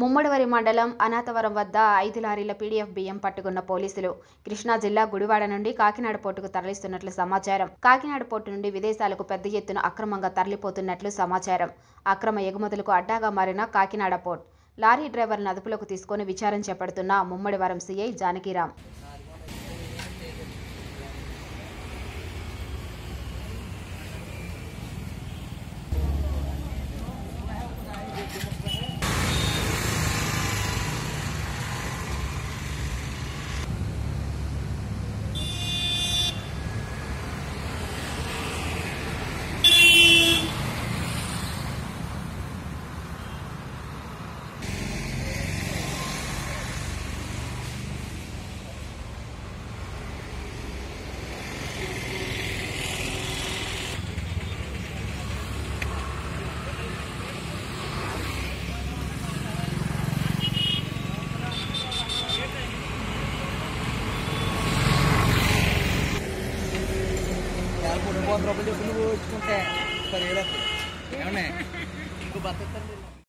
ముమ్మడివరి మండలం అనాథవరం వద్ద ఐదు లారీల పీడీఎఫ్ బియ్యం పట్టుకున్న పోలీసులు కృష్ణా జిల్లా గుడివాడ నుండి కాకినాడ పోర్టుకు తరలిస్తున్నట్లు సమాచారం. కాకినాడ పోర్టు నుండి విదేశాలకు పెద్ద ఎత్తున అక్రమంగా తరలిపోతున్నట్లు సమాచారం. అక్రమ ఎగుమతులకు అడ్డాగా మారిన కాకినాడ పోర్ట్. లారీ డ్రైవర్ను అదుపులోకి తీసుకొని విచారణ చేపడుతున్న ముమ్మడివరం సీఐ జానకిరాం వంద రూపాయలు చెప్పి నువ్వు వచ్చుకుంటే పదివేలు వస్తుంది ఏమన్నా ఇంకో బతకం